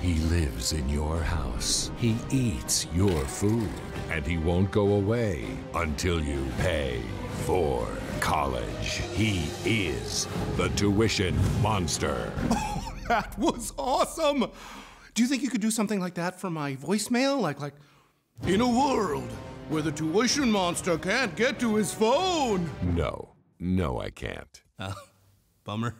He lives in your house. He eats your food. And he won't go away until you pay for college. He is the tuition monster. Oh, That was awesome! Do you think you could do something like that for my voicemail? Like, like, in a world where the tuition monster can't get to his phone. No, no, I can't. Bummer.